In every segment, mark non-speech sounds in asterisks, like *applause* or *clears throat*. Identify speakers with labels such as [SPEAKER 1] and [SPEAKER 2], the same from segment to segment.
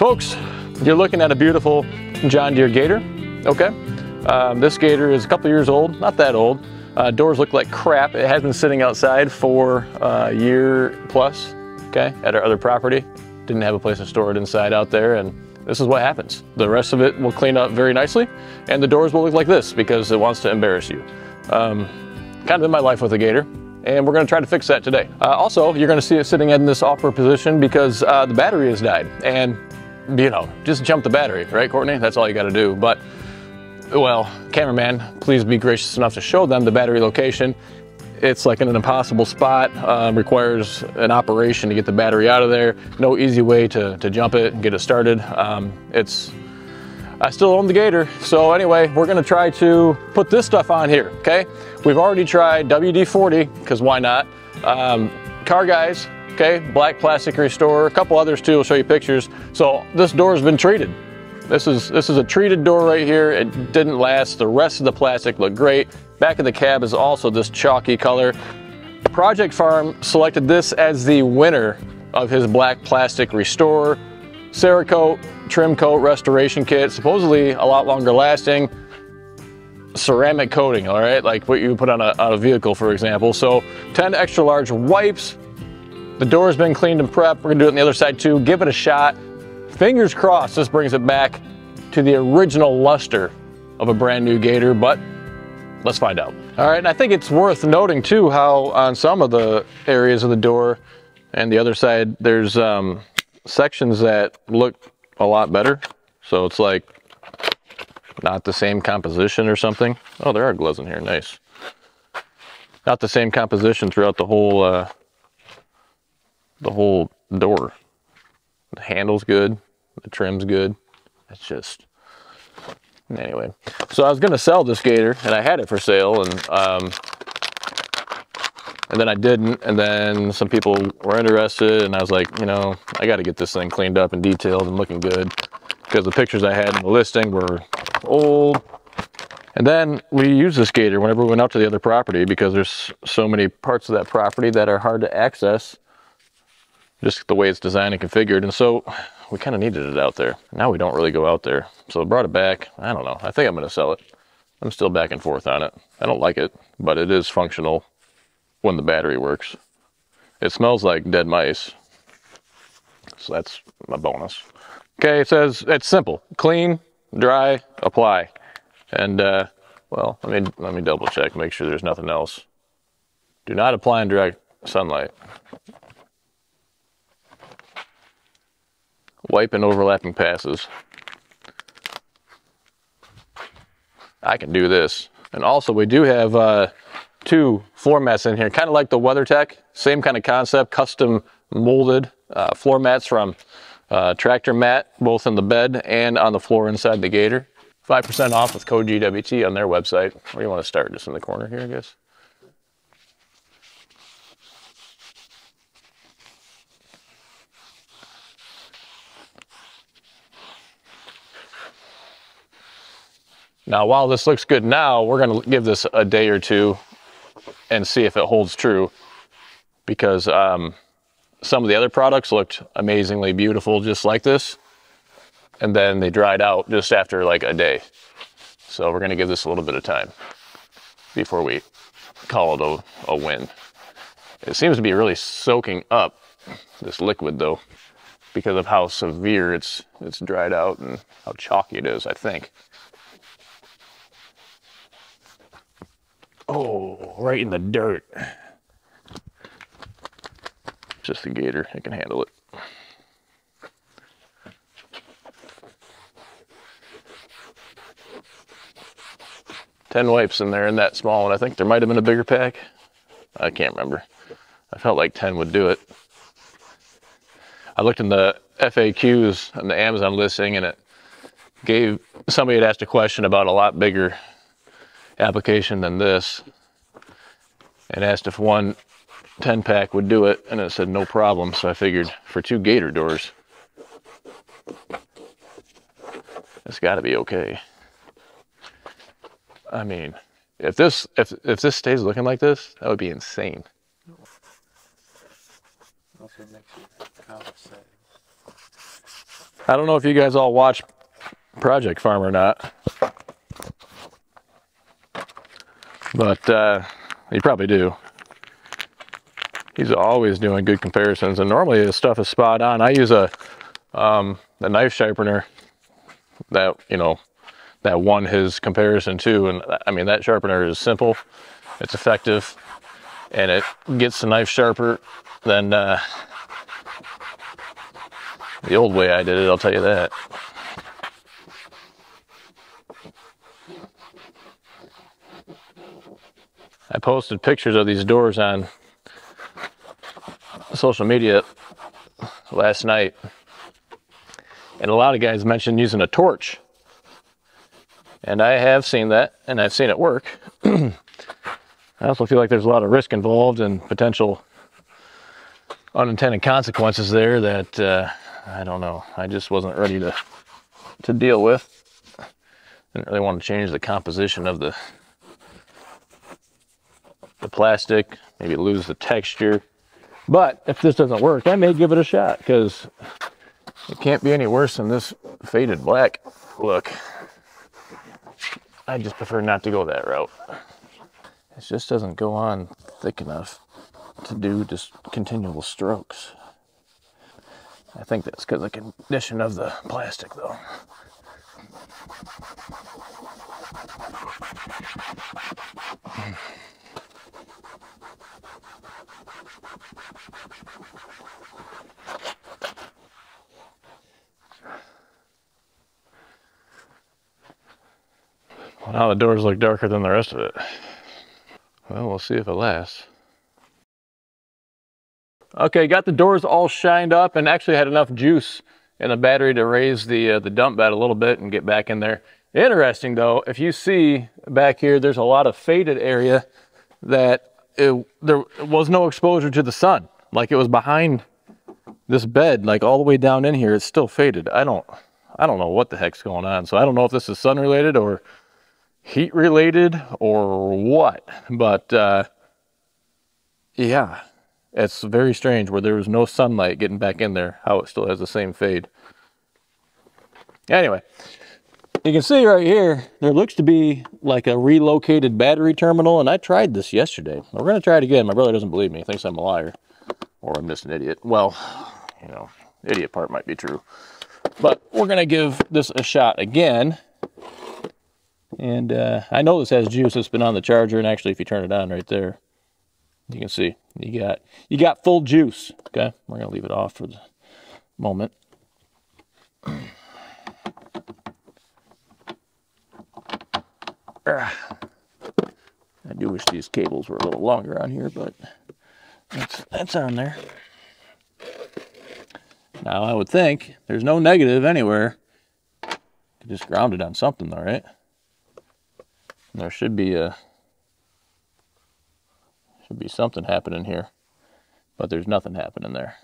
[SPEAKER 1] Folks, you're looking at a beautiful John Deere Gator, okay? Um, this Gator is a couple years old, not that old. Uh, doors look like crap. It has been sitting outside for a year plus, okay, at our other property. Didn't have a place to store it inside out there, and this is what happens. The rest of it will clean up very nicely, and the doors will look like this because it wants to embarrass you. Um, kind of in my life with a Gator, and we're gonna try to fix that today. Uh, also, you're gonna see it sitting in this awkward position because uh, the battery has died, and you know, just jump the battery, right, Courtney? That's all you gotta do. But well, cameraman, please be gracious enough to show them the battery location. It's like in an impossible spot, um, requires an operation to get the battery out of there. No easy way to, to jump it and get it started. Um, it's, I still own the Gator. So anyway, we're gonna try to put this stuff on here, okay? We've already tried WD-40, because why not? Um, car Guys, okay? Black plastic restore, a couple others too, I'll show you pictures. So this door has been treated. This is, this is a treated door right here. It didn't last. The rest of the plastic looked great. Back of the cab is also this chalky color. Project Farm selected this as the winner of his black plastic restore. Cerakote trim coat restoration kit, supposedly a lot longer lasting. Ceramic coating, all right, like what you put on a, on a vehicle, for example. So 10 extra large wipes. The door's been cleaned and prepped. We're gonna do it on the other side too. Give it a shot. Fingers crossed this brings it back to the original luster of a brand new Gator, but let's find out. All right, and I think it's worth noting too how on some of the areas of the door and the other side, there's um, sections that look a lot better. So it's like not the same composition or something. Oh, there are gloves in here, nice. Not the same composition throughout the whole, uh, the whole door. The handle's good, the trim's good. It's just, anyway. So I was gonna sell this Gator and I had it for sale and um, and then I didn't and then some people were interested and I was like, you know, I gotta get this thing cleaned up and detailed and looking good because the pictures I had in the listing were old. And then we use this Gator whenever we went out to the other property because there's so many parts of that property that are hard to access just the way it's designed and configured. And so we kind of needed it out there. Now we don't really go out there. So I brought it back. I don't know. I think I'm going to sell it. I'm still back and forth on it. I don't like it, but it is functional when the battery works. It smells like dead mice. So that's my bonus. Okay, it says it's simple. Clean, dry, apply. And uh, well, let me let me double check, make sure there's nothing else. Do not apply in direct sunlight. Wipe and overlapping passes. I can do this. And also we do have uh, two floor mats in here, kind of like the WeatherTech, same kind of concept, custom molded uh, floor mats from uh, Tractor Mat, both in the bed and on the floor inside the Gator. 5% off with code GWT on their website. Where do you want to start? Just in the corner here, I guess. Now, while this looks good now, we're gonna give this a day or two and see if it holds true because um, some of the other products looked amazingly beautiful just like this and then they dried out just after like a day. So we're gonna give this a little bit of time before we call it a, a win. It seems to be really soaking up this liquid though because of how severe it's it's dried out and how chalky it is, I think. Oh, right in the dirt. Just the gator, it can handle it. Ten wipes in there in that small one. I think there might have been a bigger pack. I can't remember. I felt like 10 would do it. I looked in the FAQs on the Amazon listing and it gave somebody had asked a question about a lot bigger application than this. And asked if one 10 pack would do it and it said no problem so I figured for two gator doors it's got to be okay. I mean if this if if this stays looking like this that would be insane. I don't know if you guys all watch Project Farm or not, but uh, you probably do. He's always doing good comparisons, and normally his stuff is spot on. I use a um, a knife sharpener that you know that won his comparison too, and I mean that sharpener is simple, it's effective, and it gets the knife sharper than uh, the old way I did it. I'll tell you that. I posted pictures of these doors on social media last night. And a lot of guys mentioned using a torch. And I have seen that, and I've seen it work. *clears throat* I also feel like there's a lot of risk involved and potential unintended consequences there that uh, I don't know. I just wasn't ready to to deal with. Didn't really want to change the composition of the the plastic, maybe lose the texture. But if this doesn't work, I may give it a shot because it can't be any worse than this faded black look. I just prefer not to go that route. It just doesn't go on thick enough to do just continual strokes. I think that's because of the condition of the plastic though. Now the doors look darker than the rest of it. Well, we'll see if it lasts. Okay, got the doors all shined up and actually had enough juice in the battery to raise the, uh, the dump bed a little bit and get back in there. Interesting though, if you see back here, there's a lot of faded area that it, there was no exposure to the sun. Like it was behind this bed, like all the way down in here, it's still faded. I don't, I don't know what the heck's going on. So I don't know if this is sun related or heat related or what, but uh, yeah, it's very strange where there was no sunlight getting back in there, how it still has the same fade. Anyway, you can see right here, there looks to be like a relocated battery terminal, and I tried this yesterday. We're to try it again. My brother doesn't believe me. He thinks I'm a liar or I'm just an idiot. Well, you know, idiot part might be true. But we're to give this a shot again. And uh, I know this has juice. It's been on the charger, and actually, if you turn it on right there, you can see you got you got full juice. Okay, we're gonna leave it off for the moment. I do wish these cables were a little longer on here, but that's that's on there. Now I would think there's no negative anywhere. Could Just ground it on something, all right? There should be a should be something happening here, but there's nothing happening there.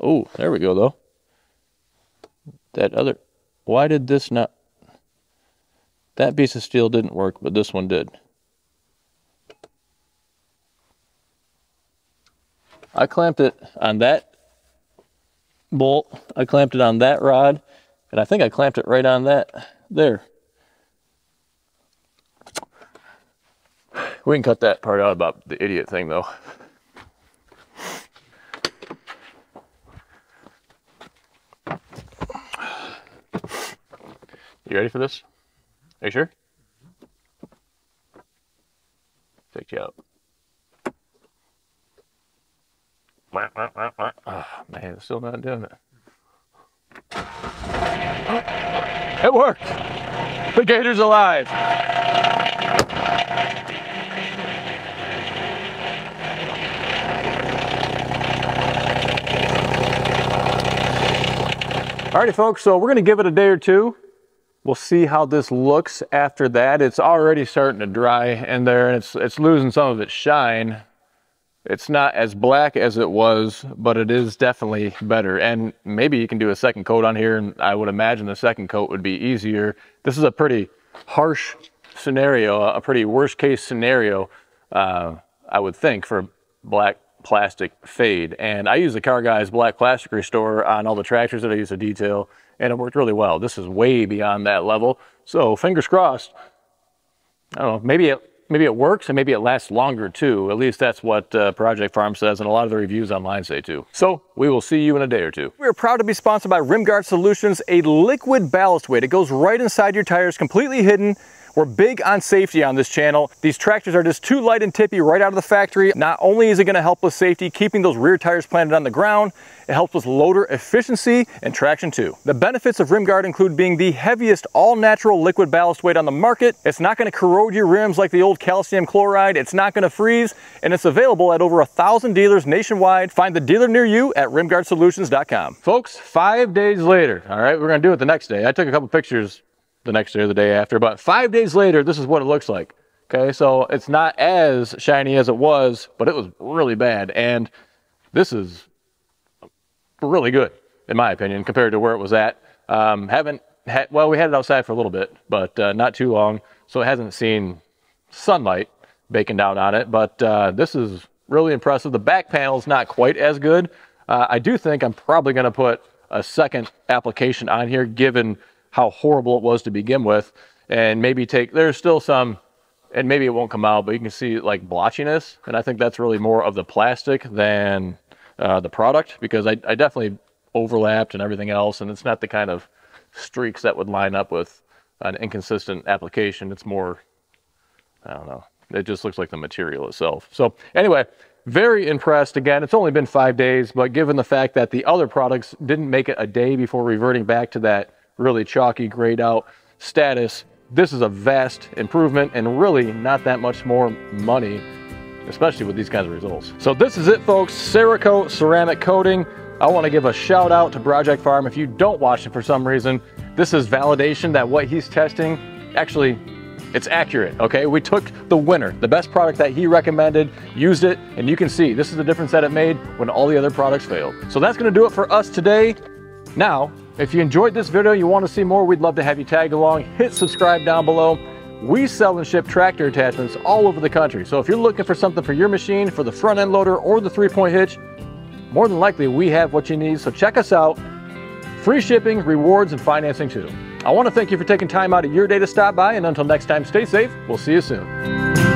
[SPEAKER 1] Oh, there we go though. That other, why did this not, that piece of steel didn't work, but this one did. I clamped it on that bolt. I clamped it on that rod, and I think I clamped it right on that there. We can cut that part out about the idiot thing though. You ready for this? Are you sure? Take you out. Oh, man, it's still not doing it. Oh, it worked! The gator's alive! Alrighty folks, so we're gonna give it a day or two. We'll see how this looks after that. It's already starting to dry in there and it's, it's losing some of its shine. It's not as black as it was, but it is definitely better. And maybe you can do a second coat on here, and I would imagine the second coat would be easier. This is a pretty harsh scenario, a pretty worst case scenario, uh, I would think, for black plastic fade. And I use the Car Guys Black Plastic Restore on all the tractors that I use to detail, and it worked really well. This is way beyond that level. So fingers crossed. I don't know, maybe it maybe it works and maybe it lasts longer too. At least that's what uh, Project Farm says and a lot of the reviews online say too. So we will see you in a day or two. We are proud to be sponsored by Rimguard Solutions, a liquid ballast weight. It goes right inside your tires, completely hidden. We're big on safety on this channel. These tractors are just too light and tippy right out of the factory. Not only is it gonna help with safety, keeping those rear tires planted on the ground, it helps with loader efficiency and traction too. The benefits of Rimguard include being the heaviest all-natural liquid ballast weight on the market. It's not gonna corrode your rims like the old calcium chloride. It's not gonna freeze, and it's available at over a thousand dealers nationwide. Find the dealer near you at rimguardsolutions.com. Folks, five days later, all right, we're gonna do it the next day. I took a couple pictures the next day or the day after. But five days later, this is what it looks like. Okay, so it's not as shiny as it was, but it was really bad. And this is really good, in my opinion, compared to where it was at. Um, haven't had, well, we had it outside for a little bit, but uh, not too long. So it hasn't seen sunlight baking down on it, but uh, this is really impressive. The back panel is not quite as good. Uh, I do think I'm probably going to put a second application on here, given how horrible it was to begin with and maybe take, there's still some, and maybe it won't come out, but you can see like blotchiness. And I think that's really more of the plastic than uh, the product because I, I definitely overlapped and everything else. And it's not the kind of streaks that would line up with an inconsistent application. It's more, I don't know, it just looks like the material itself. So anyway, very impressed. Again, it's only been five days, but given the fact that the other products didn't make it a day before reverting back to that really chalky grayed out status. This is a vast improvement and really not that much more money, especially with these kinds of results. So this is it folks, Cerakote ceramic coating. I wanna give a shout out to Project Farm. If you don't watch it for some reason, this is validation that what he's testing, actually, it's accurate, okay? We took the winner, the best product that he recommended, used it, and you can see this is the difference that it made when all the other products failed. So that's gonna do it for us today. Now, if you enjoyed this video, you want to see more, we'd love to have you tag along. Hit subscribe down below. We sell and ship tractor attachments all over the country. So if you're looking for something for your machine, for the front end loader or the three point hitch, more than likely we have what you need. So check us out. Free shipping, rewards, and financing too. I want to thank you for taking time out of your day to stop by. And until next time, stay safe. We'll see you soon.